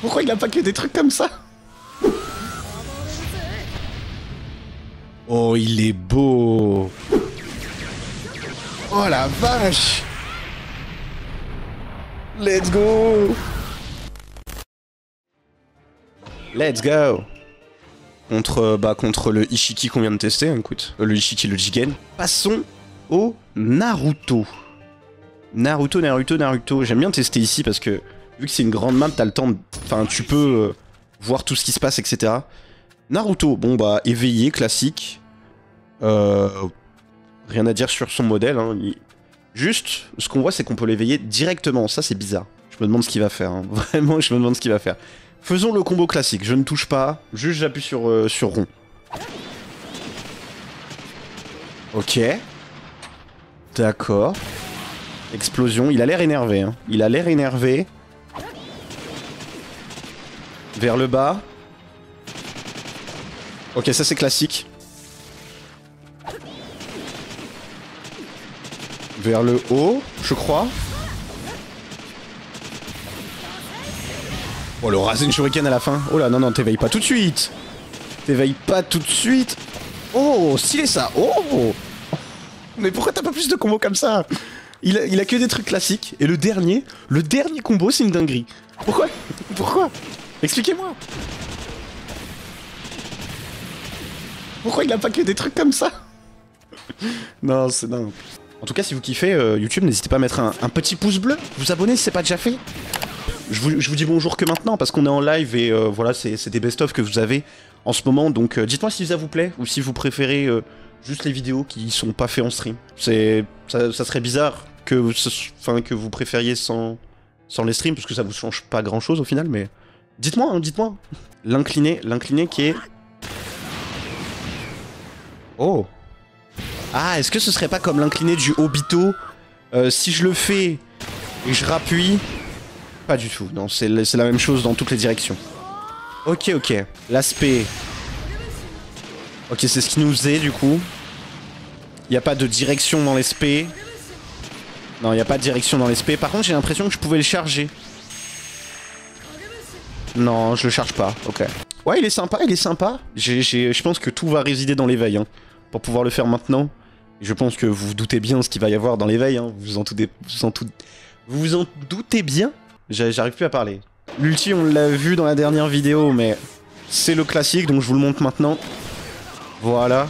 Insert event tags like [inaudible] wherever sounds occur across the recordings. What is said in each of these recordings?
Pourquoi il a pas que des trucs comme ça Oh, il est beau Oh la vache Let's go Let's go Contre, bah, contre le Ishiki qu'on vient de tester, écoute. Euh, Le Ishiki, le Jigen. Passons au Naruto. Naruto, Naruto, Naruto. J'aime bien tester ici parce que, vu que c'est une grande map, t'as le temps de... Enfin, tu peux euh, voir tout ce qui se passe, etc. Naruto, bon bah, éveillé, classique. Euh, rien à dire sur son modèle. Hein. Juste, ce qu'on voit, c'est qu'on peut l'éveiller directement. Ça, c'est bizarre. Je me demande ce qu'il va faire. hein. [laughs] Vraiment, je me demande ce qu'il va faire. Faisons le combo classique. Je ne touche pas. Juste, j'appuie sur, euh, sur rond. Ok. D'accord. Explosion. Il a l'air énervé. hein. Il a l'air énervé. Vers le bas. Ok, ça c'est classique. Vers le haut, je crois. Oh, le Rasen Shuriken à la fin. Oh là, non, non, t'éveilles pas tout de suite. T'éveilles pas tout de suite. Oh, stylé ça. Oh Mais pourquoi t'as pas plus de combos comme ça? Il a, il a que des trucs classiques. Et le dernier, le dernier combo, c'est une dinguerie. Pourquoi? Pourquoi? Expliquez-moi. Pourquoi il a pas que des trucs comme ça [laughs] Non, c'est dingue. En tout cas, si vous kiffez euh, YouTube, n'hésitez pas à mettre un, petit pouce bleu, vous abonner si c'est pas déjà fait. Je vous, dis bonjour que maintenant parce qu'on est en live et euh, voilà, c'est des best-of que vous avez en ce moment. Donc euh, dites-moi si ça vous plaît ou si vous préférez juste les vidéos qui sont pas faites en stream. Ça, ça serait bizarre que vous préfériez sans, sans les streams parce que ça vous change pas grand-chose au final. Mais dites-moi, hein, dites-moi. L'incliné, l'incliné qui est. Oh. Ah, est-ce que ce serait pas comme l'incliné du Obito Euh, Si je le fais et je rappuie. Pas du tout, non, c'est la même chose dans toutes les directions. Ok, ok. L'aspect. Ok, c'est ce qui nous est du coup. Il a pas de direction dans l'esprit. Non, il n'y a pas de direction dans l'esprit. Par contre, j'ai l'impression que je pouvais le charger. Non, je le charge pas. Ok. Ouais, il est sympa, il est sympa. Je pense que tout va résider dans l'éveil. Hein, pour pouvoir le faire maintenant. Je pense que vous vous doutez bien ce qu'il va y avoir dans l'éveil. Hein. Vous vous en doutez, vous vous vous en doutez bien? J'a- J'arrive plus à parler. L'ulti, on l'a vu dans la dernière vidéo, mais c'est le classique, donc je vous le montre maintenant. Voilà.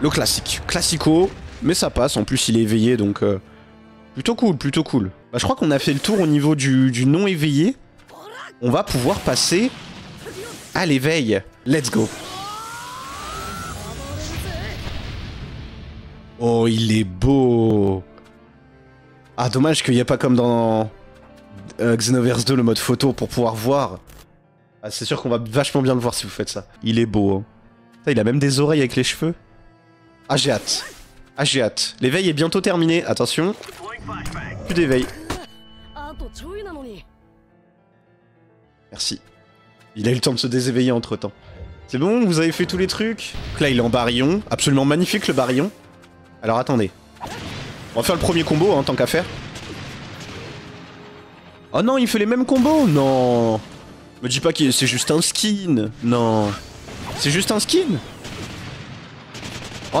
Le classique. Classico, mais ça passe. En plus, il est éveillé, donc... euh, Plutôt cool, plutôt cool. Bah, je crois qu'on a fait le tour au niveau du, non éveillé. On va pouvoir passer à l'éveil. Let's go. Oh, il est beau. Ah, dommage qu'il n'y ait pas comme dans euh, Xenoverse 2 le mode photo pour pouvoir voir. Ah, c'est sûr qu'on va vachement bien le voir si vous faites ça. Il est beau. Hein. Il a même des oreilles avec les cheveux. Ah, j'ai hâte. Ah, j'ai hâte. L'éveil est bientôt terminé, attention. Plus d'éveil. Merci. Il a eu le temps de se déséveiller entre temps. C'est bon, vous avez fait tous les trucs? Donc là, il est en barillon. Absolument magnifique, le barillon. Alors, attendez. On va faire le premier combo, en hein, tant qu'à faire. Oh non, il fait les mêmes combos? Non Me dis pas que c'est juste un skin Non C'est juste un skin?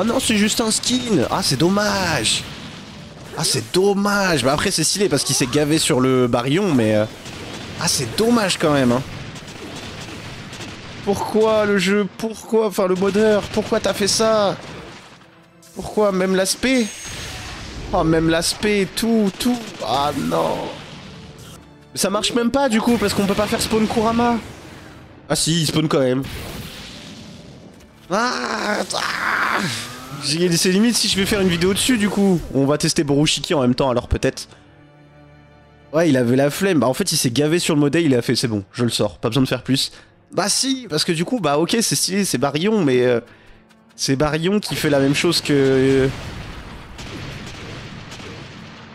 Oh non, c'est juste un skin Ah, c'est dommage Ah, c'est dommage Bah après, c'est stylé parce qu'il s'est gavé sur le barillon, mais... euh, ah, c'est dommage quand même, hein. Pourquoi le jeu? Pourquoi? Enfin, le modeur Pourquoi t'as fait ça? Pourquoi? Même l'aspect? Oh, même l'aspect, tout, tout. Ah non Ça marche même pas du coup, parce qu'on peut pas faire spawn Kurama. Ah si, il spawn quand même. Ah, ah. J'ai- C'est limite si je vais faire une vidéo dessus du coup. On va tester Borushiki en même temps alors peut-être. Ouais, il avait la flemme. Bah, en fait, il s'est gavé sur le modèle, il a fait c'est bon, je le sors, pas besoin de faire plus. Bah, si, parce que du coup, bah, ok, c'est stylé, c'est Barillon, mais euh, c'est Barillon qui fait la même chose que. euh,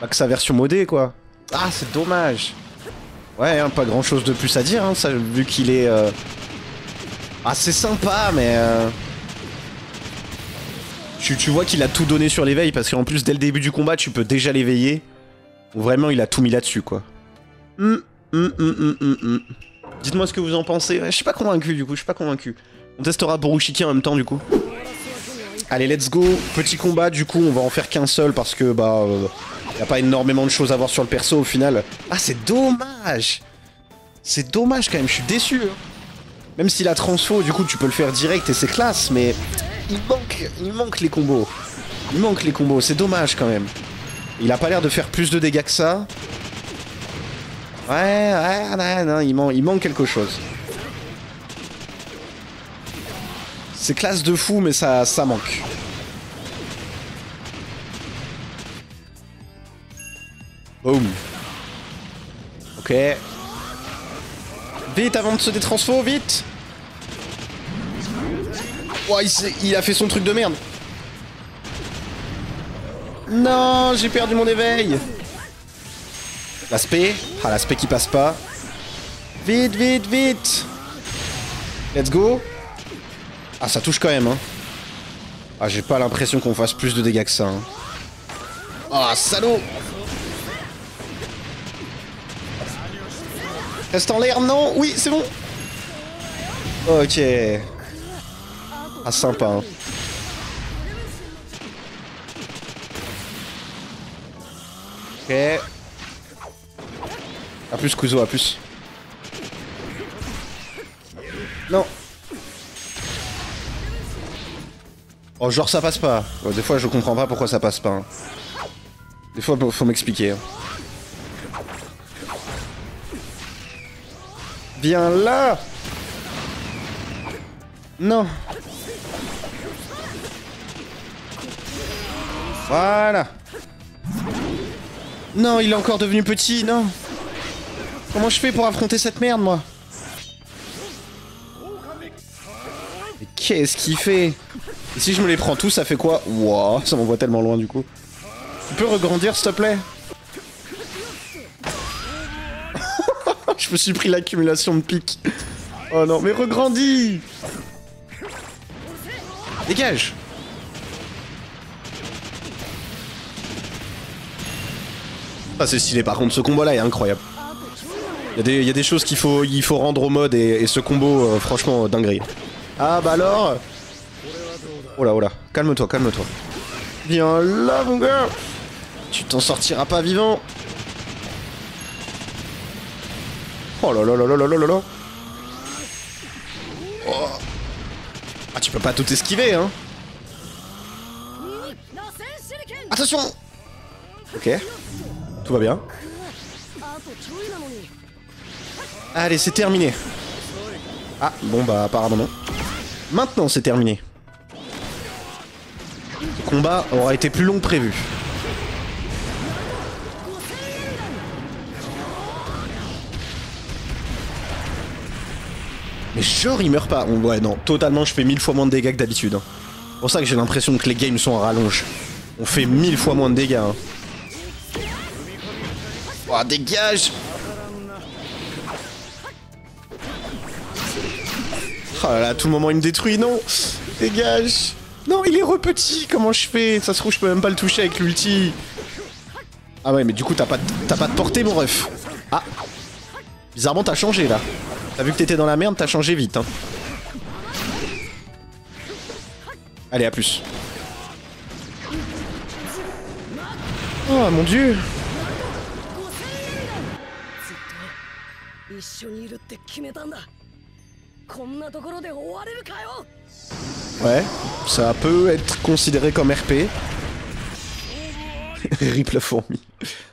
Bah, que sa version modée, quoi. Ah, c'est dommage. Ouais, hein, pas grand chose de plus à dire, hein, ça, vu qu'il est. euh, Ah, c'est sympa, mais. Tu, vois qu'il a tout donné sur l'éveil parce qu'en plus dès le début du combat tu peux déjà l'éveiller. Vraiment il a tout mis là-dessus quoi. Hum, hum, hum. Dites-moi ce que vous en pensez. Je suis pas convaincu du coup, je suis pas convaincu. On testera Borushiki en même temps du coup. Allez let's go, petit combat du coup on va en faire qu'un seul parce que bah... Euh, a pas énormément de choses à voir sur le perso au final. Ah c'est dommage C'est dommage quand même, je suis déçu. Hein. Même si la transfo du coup tu peux le faire direct et c'est classe mais il manque, il manque les combos. Il manque les combos, c'est dommage quand même. Il a pas l'air de faire plus de dégâts que ça. Ouais, ouais, ouais, non, il, il manque quelque chose. C'est classe de fou, mais ça, ça manque. Boom. Ok. Vite avant de se détransfo, vite Oh, il, a fait son truc de merde. Non, j'ai perdu mon éveil. L'aspect. Ah, l'aspect qui passe pas. Vite, vite, vite. Let's go. Ah, ça touche quand même, hein. Ah, j'ai pas l'impression qu'on fasse plus de dégâts que ça. Hein. Ah, salaud Reste en l'air, non? Oui, c'est bon Ok. Ah, sympa. Hein. Ok. A plus, Kuzo, à plus. Non. Oh, genre ça passe pas. des fois, je comprends pas pourquoi ça passe pas. Hein. Des fois, faut m'expliquer. Hein. Viens là Non Voilà Non, il est encore devenu petit, non Comment je fais pour affronter cette merde, moi qu'est-ce qu'il fait Et si je me les prends tous, ça fait quoi Wouah, ça m'envoie tellement loin, du coup. Tu peux regrandir, s'il te plaît [laughs] Je me suis pris l'accumulation de piques. Oh non, mais regrandis Dégage Ah c'est stylé par contre, ce combo là est incroyable. Il y, a des choses qu'il faut, il faut rendre au mode et, ce combo, euh, franchement, dinguerie. Ah bah alors Oh là, oh là, calme-toi, calme-toi. Viens là mon gars Tu t'en sortiras pas vivant Oh là là là là là là là oh. Ah tu peux pas tout esquiver hein Attention Ok tout va bien. Allez, c'est terminé. Ah, bon bah apparemment non. Maintenant c'est terminé. Le combat aura été plus long que prévu. Mais genre il meurt pas. Ouais non, totalement je fais mille fois moins de dégâts que d'habitude. Hein. C'est pour ça que j'ai l'impression que les games sont en rallonge. On fait mille fois moins de dégâts. Hein. Oh, dégage Oh là là, tout le moment il me détruit, non Dégage Non, il est repetit, comment je fais? Ça se trouve, je peux même pas le toucher avec l'ulti. Ah ouais, mais du coup, t'as pas, pas de portée, mon ref. Ah Bizarrement, t'as changé, là. T'as vu que t'étais dans la merde, t'as changé vite, hein. Allez, à plus. Oh, mon dieu Ouais, ça peut être considéré comme RP. [laughs] Rip la fourmi.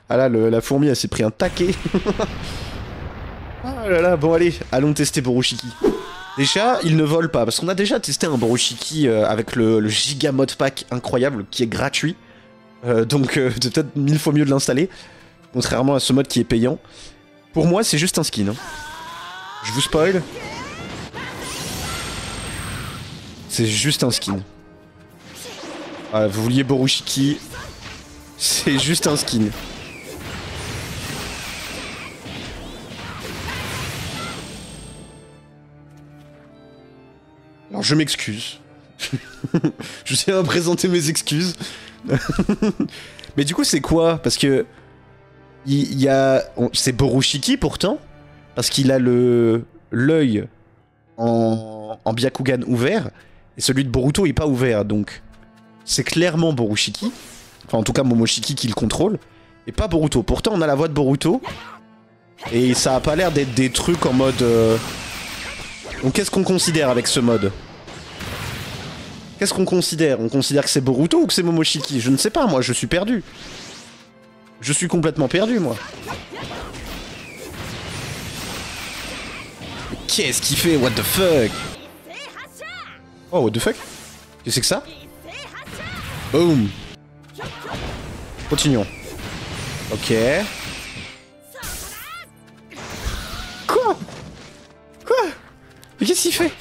Ah là, la fourmi, elle s'est pris un taquet. [laughs] ah là là, bon allez, allons tester Borushiki. Déjà, il ne vole pas, parce qu'on a déjà testé un Borushiki euh, avec le, giga mod pack incroyable qui est gratuit. Euh, donc euh, c'est peut-être mille fois mieux de l'installer, contrairement à ce mode qui est payant. Pour moi, c'est juste un skin. Hein. Je vous spoil. C'est juste un skin. Ah, vous vouliez Borushiki. C'est juste un skin. Alors je m'excuse. [laughs] je tiens à présenter mes excuses. [laughs] Mais du coup, c'est quoi? Parce que. Il y, a. C'est Borushiki pourtant. Parce qu'il a le. l'œil en. en Byakugan ouvert. Et celui de Boruto est pas ouvert. Donc. C'est clairement Borushiki. Enfin, en tout cas, Momoshiki qui le contrôle. Et pas Boruto. Pourtant, on a la voix de Boruto. Et ça a pas l'air d'être des trucs en mode... euh, Donc qu'est-ce qu'on considère avec ce mode? Qu'est-ce qu'on considère? On considère que c'est Boruto ou que c'est Momoshiki? Je ne sais pas, moi, je suis perdu. Je suis complètement perdu, moi. Qu'est-ce qu'il fait What the fuck Oh, what the fuck Qu'est-ce que c'est que ça Boom Continuons. Ok. Quoi Quoi Mais qu'est-ce qu'il fait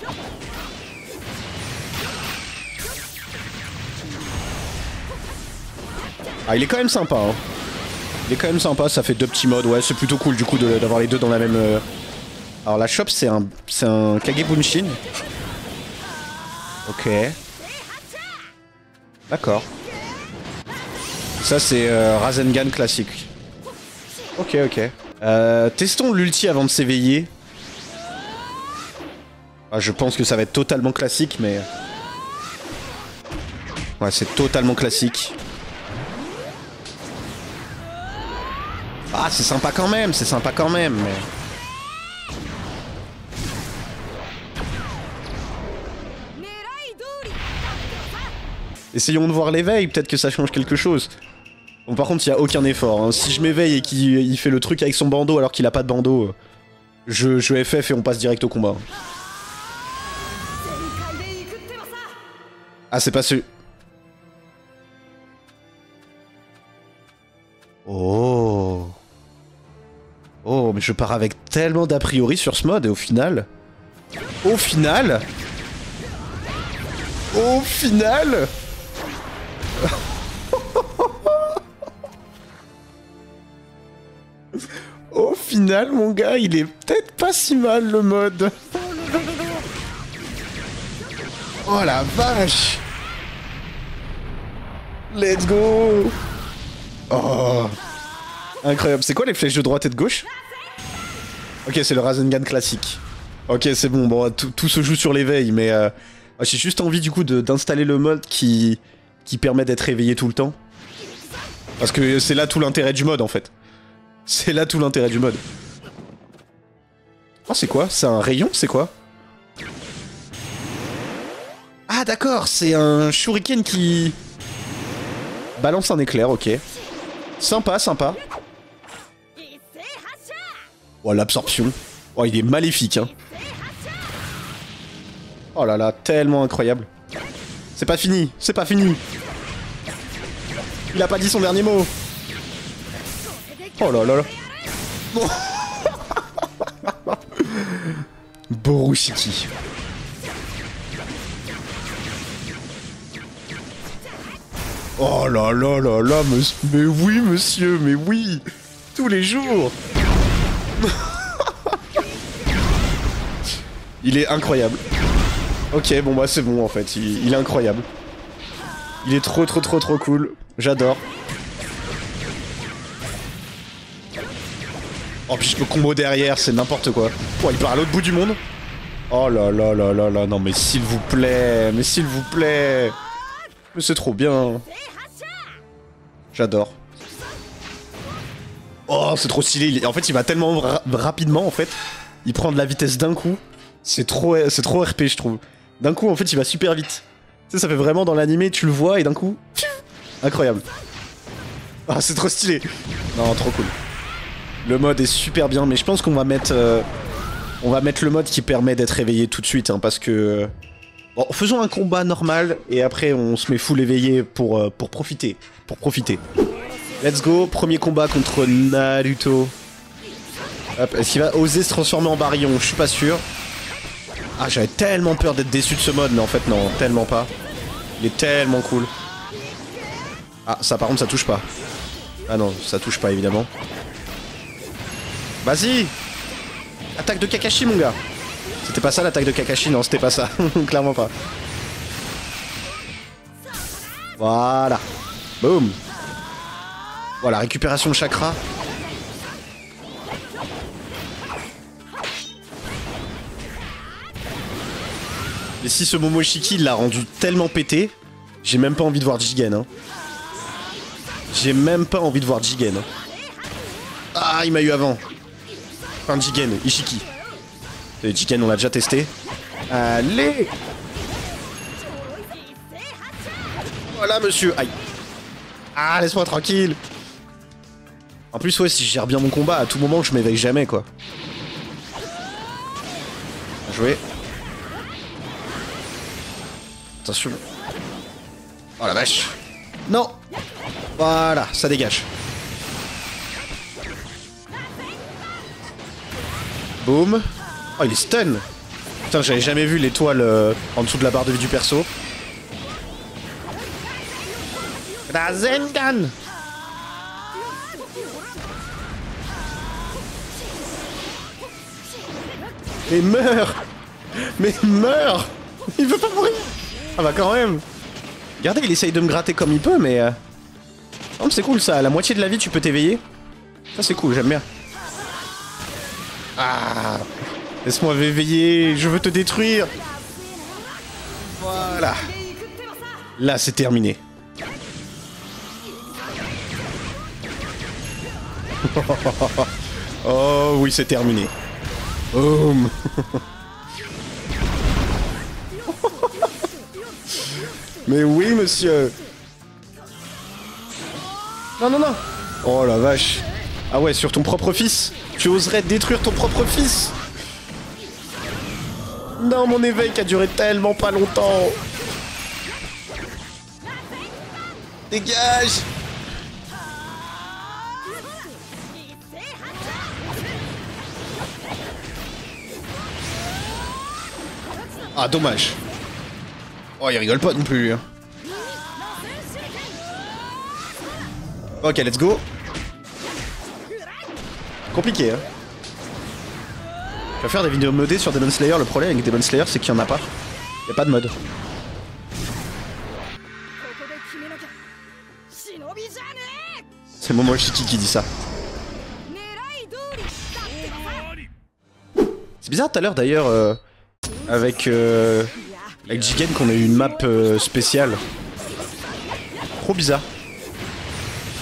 Ah, il est quand même sympa, hein. Il est quand même sympa, ça fait deux petits modes, ouais, c'est plutôt cool du coup d'avoir les deux dans la même... euh, Alors la shop, c'est un, c'est un Kagebunshin. Ok. D'accord. Ça, c'est euh, Rasengan classique. Ok, ok. Euh, testons l'ulti avant de s'éveiller. Ah, je pense que ça va être totalement classique, mais... Ouais, c'est totalement classique. Ah, c'est sympa quand même, c'est sympa quand même, mais... Essayons de voir l'éveil, peut-être que ça change quelque chose. Bon, par contre, il n'y a aucun effort. hein. Si je m'éveille et qu'il il fait le truc avec son bandeau alors qu'il a pas de bandeau, je, je FF et on passe direct au combat. Ah, c'est pas celui... Oh... Oh, mais je pars avec tellement d'a priori sur ce mode et au final... Au final... Au final... [laughs] Au final, mon gars, il est peut-être pas si mal le mode. Oh la vache. Let's go. Oh Incroyable. C'est quoi les flèches de droite et de gauche? Ok, c'est le Rasengan classique. Ok, c'est bon. Bon, tout, se joue sur l'éveil, mais euh, j'ai juste envie du coup d'installer le mode qui qui permet d'être réveillé tout le temps. Parce que c'est là tout l'intérêt du mode en fait. C'est là tout l'intérêt du mode. Oh, c'est quoi? C'est un rayon? C'est quoi? Ah, d'accord, c'est un shuriken qui balance un éclair, ok. Sympa, sympa. Oh, l'absorption. Oh, il est maléfique, hein. Oh là là, tellement incroyable. C'est pas fini, c'est pas fini. Il a pas dit son dernier mot. Oh là là là. [laughs] Borushiki. Oh là là là là, mais oui monsieur, mais oui Tous les jours [laughs] Il est incroyable. Ok, bon bah c'est bon en fait, il, est incroyable. Il est trop trop trop trop cool, j'adore. Oh puis le combo derrière, c'est n'importe quoi. Oh il part à l'autre bout du monde. Oh là là là là là, non mais s'il vous plaît, mais s'il vous plaît. Mais c'est trop bien. J'adore. Oh c'est trop stylé, en fait il va tellement ra- rapidement en fait. Il prend de la vitesse d'un coup. C'est trop, trop RP je trouve. D'un coup en fait il va super vite. Tu ça fait vraiment dans l'animé, tu le vois et d'un coup... Incroyable. Ah c'est trop stylé. Non trop cool. Le mode est super bien, mais je pense qu'on va mettre, euh, on va mettre le mode qui permet d'être réveillé tout de suite, hein, parce que euh, bon, faisons un combat normal et après on se met full éveillé pour euh, pour profiter, pour profiter. Let's go, premier combat contre Naruto. Hop, Est-ce qu'il va oser se transformer en barillon? Je suis pas sûr. Ah, j'avais tellement peur d'être déçu de ce mode, mais en fait non, tellement pas. Il est tellement cool. Ah, ça par contre ça touche pas. Ah non, ça touche pas évidemment. Vas-y Attaque de Kakashi mon gars C'était pas ça l'attaque de Kakashi, non c'était pas ça, [laughs] clairement pas. Voilà. Boum. Voilà, récupération de chakra. Et si ce Momoshiki l'a rendu tellement pété, j'ai même pas envie de voir Jigen. Hein. J'ai même pas envie de voir Jigen. hein. Ah, il m'a eu avant. Enfin, Jigen, Ishiki. Jigen, on l'a déjà testé. Allez Voilà, monsieur. Aïe. Ah, laisse-moi tranquille. En plus, ouais, si je gère bien mon combat, à tout moment, je m'éveille jamais, quoi. Bien joué. Attention. Oh la vache. Non Voilà, ça dégage. Boum. Oh, il est stun Putain, j'avais jamais vu l'étoile euh, en dessous de la barre de vie du perso. Rasengan Mais meurs. Mais meurs. Il veut pas mourir. Ah bah quand même. Regardez, il essaye de me gratter comme il peut, mais... Euh... C'est cool ça, la moitié de la vie tu peux t'éveiller. Ça c'est cool, j'aime bien. Ah. Laisse-moi m'éveiller, je veux te détruire. Voilà. Là c'est terminé. [laughs] oh oui c'est terminé. Boum Mais oui monsieur. Non non non. Oh la vache. Ah ouais sur ton propre fils. Tu oserais détruire ton propre fils. Non mon éveil qui a duré tellement pas longtemps. Dégage ah, dommage. Oh, il rigole pas non plus. Hein. Ok, let's go. Compliqué, hein. Je vais faire des vidéos modées sur Demon Slayer. Le problème avec Demon Slayer, c'est qu'il n'y en a pas. Il n'y a pas de mode. C'est Momoshiki qui dit ça. Bizarre tout à l'heure d'ailleurs euh, avec euh, avec Jigen qu'on a eu une map euh, spéciale. Trop bizarre.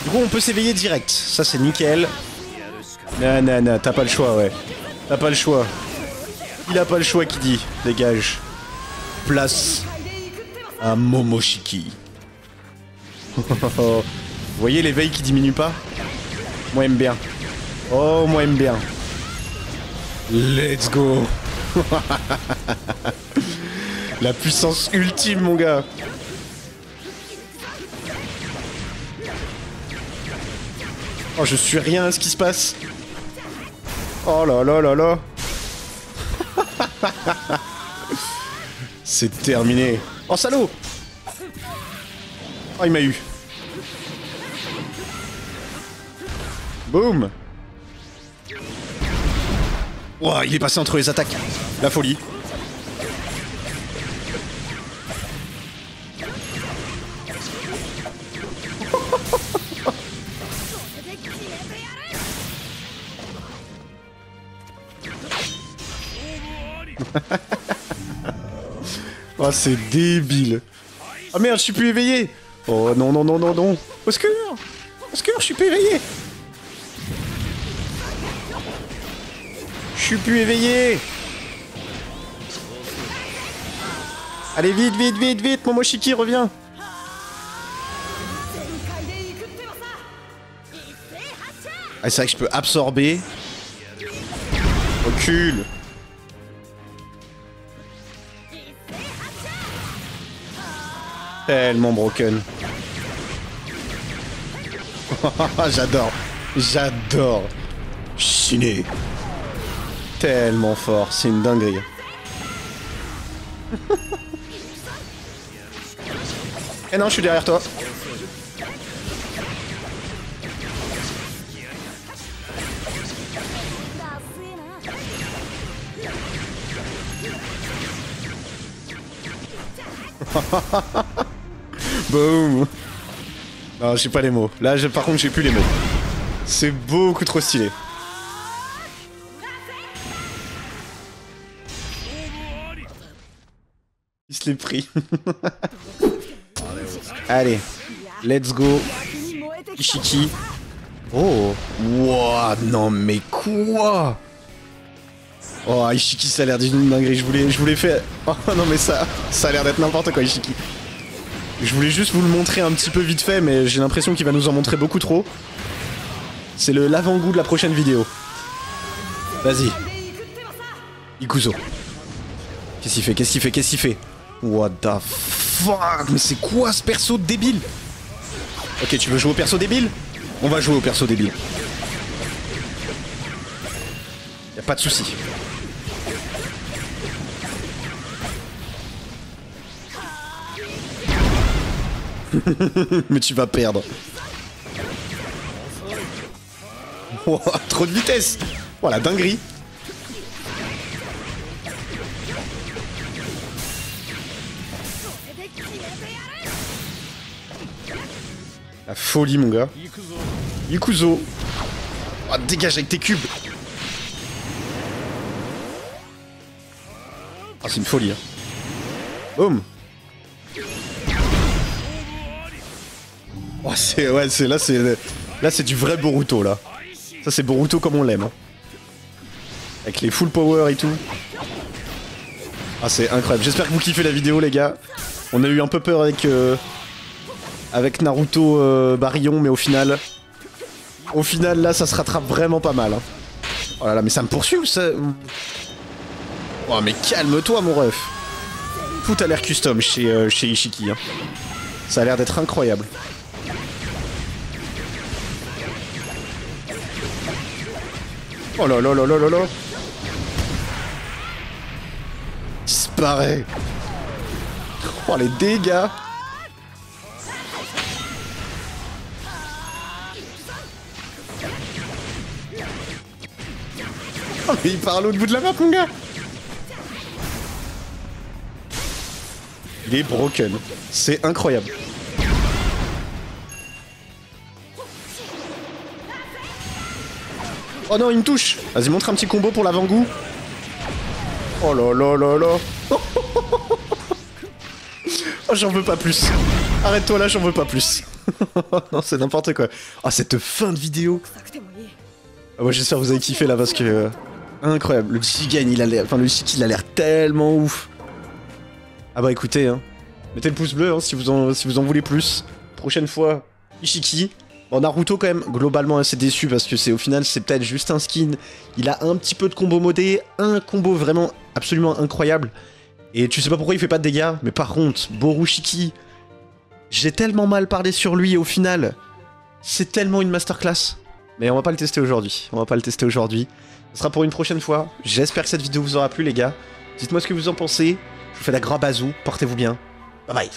Du coup on peut s'éveiller direct, ça c'est nickel. Non non t'as pas le choix ouais. T'as pas le choix. Il a pas le choix qui dit, dégage. Place à Momoshiki. [laughs] Vous voyez l'éveil qui diminue pas? Moi aime bien. Oh moi aime bien. Let's go. [laughs] La puissance ultime, mon gars. Oh, je suis rien à ce qui se passe. Oh là là là là. [laughs] C'est terminé. Oh, salaud. Oh, il m'a eu. Boum Ouah, il est passé entre les attaques. La folie. oh, [laughs] c'est débile. Ah merde, je suis plus éveillé. Oh non, non, non, non, non. Au secours Au secours, je suis plus éveillé. Je suis plus éveillé Allez, vite, vite, vite, vite Momoshiki, reviens Ah, c'est vrai que je peux absorber. Recule Tellement broken. [laughs] J'adore. J'adore. Ciné. Tellement fort, c'est une dinguerie. [laughs] Eh non, je suis derrière toi. [laughs] Boom Non, j'ai pas les mots. Là, je- par contre, j'ai plus les mots. C'est beaucoup trop stylé. Je l'ai pris. Allez, let's go. Ishiki. Oh. Wouah, non mais quoi? Oh, Ishiki, ça a l'air d'une dinguerie. Je voulais, je voulais faire... Oh, non mais ça, ça a l'air d'être n'importe quoi, Ishiki. Je voulais juste vous le montrer un petit peu vite fait, mais j'ai l'impression qu'il va nous en montrer beaucoup trop. C'est l'avant-goût de la prochaine vidéo. Vas-y. Ikuzo. Qu'est-ce qu'il fait? Qu'est-ce qu'il fait? Qu'est-ce qu'il fait? What the fuck? Mais c'est quoi ce perso débile? Ok, tu veux jouer au perso débile? On va jouer au perso débile. Y a pas de souci. [laughs] Mais tu vas perdre. [laughs] Trop de vitesse Voilà, dinguerie. Folie, mon gars. Yukuzo. Oh, dégage avec tes cubes. Ah, c'est une folie. Hein. Boum. Oh, c'est ouais, c'est là, c'est là, c'est du vrai Boruto là. Ça, c'est Boruto comme on l'aime. hein. Avec les full power et tout. Ah, c'est incroyable. J'espère que vous kiffez la vidéo, les gars. On a eu un peu peur avec euh, avec Naruto euh, Barillon, mais au final, au final, là, ça se rattrape vraiment pas mal. hein. Oh là là, mais ça me poursuit ou ça Oh, mais calme-toi, mon ref. Tout a l'air custom chez, euh, Ishiki. hein. Ça a l'air d'être incroyable. Oh là là là là là là Disparaît Oh les dégâts [laughs] Il parle au bout de la map, mon gars Il est broken. C'est incroyable. Oh non, il me touche Vas-y, montre un petit combo pour l'avant-goût. Oh là là là là [laughs] Oh, j'en veux pas plus Arrête-toi là, j'en veux pas plus [laughs] Non, c'est n'importe quoi. Oh, cette fin de vidéo ah, Moi, j'espère que vous avez kiffé là, parce que... Euh, incroyable. Le Jigen, il a l'air. Enfin, le il a l'air tellement ouf. Ah bah écoutez, hein. Mettez le pouce bleu hein, si, vous en, si vous en voulez plus. Prochaine fois, Ishiki. Bon, Naruto, quand même, globalement assez déçu parce que c'est au final, c'est peut-être juste un skin. Il a un petit peu de combo modé, un combo vraiment absolument incroyable. Et tu sais pas pourquoi il fait pas de dégâts, mais par contre, Borushiki, j'ai tellement mal parlé sur lui au final, c'est tellement une masterclass. Mais on va pas le tester aujourd'hui. On va pas le tester aujourd'hui. Ce sera pour une prochaine fois. J'espère que cette vidéo vous aura plu, les gars. Dites-moi ce que vous en pensez. Je vous fais la gros bazou. Portez-vous bien. Bye bye.